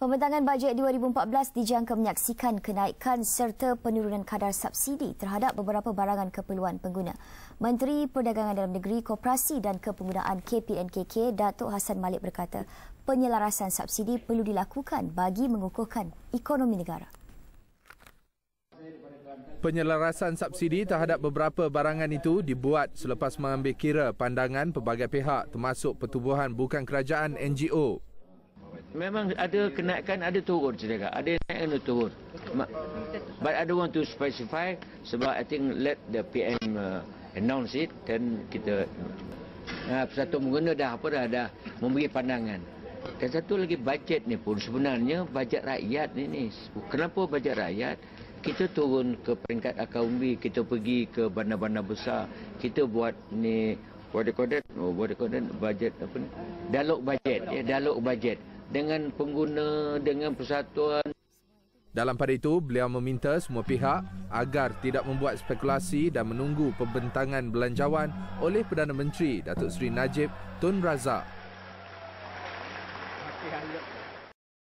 Pembentangan bajet 2014 dijangka menyaksikan kenaikan serta penurunan kadar subsidi terhadap beberapa barangan keperluan pengguna. Menteri Perdagangan Dalam Negeri, Koperasi dan Kepenggunaan KPNKK, Datuk Hassan Malik berkata, penyelarasan subsidi perlu dilakukan bagi mengukuhkan ekonomi negara. Penyelarasan subsidi terhadap beberapa barangan itu dibuat selepas mengambil kira pandangan pelbagai pihak termasuk pertubuhan bukan kerajaan NGO. Memang ada kenaikan, ada turun saya Ada naik, ada turun. But I don't want to specify sebab I think let the PM uh, announce it dan kita uh, satu mengguna dah apa dah, dah memberi pandangan. Dan satu lagi bajet ni pun sebenarnya bajet rakyat ni ni. Kenapa bajet rakyat? Kita turun ke peringkat akaumbi, kita pergi ke bandar-bandar besar, kita buat ni what they call that? Oh, what call that? Apa ni? Dialog bajet, ya, dialog bajet dengan pengguna, dengan persatuan. Dalam pada itu, beliau meminta semua pihak agar tidak membuat spekulasi dan menunggu pembentangan belanjawan oleh Perdana Menteri Datuk Seri Najib Tun Razak.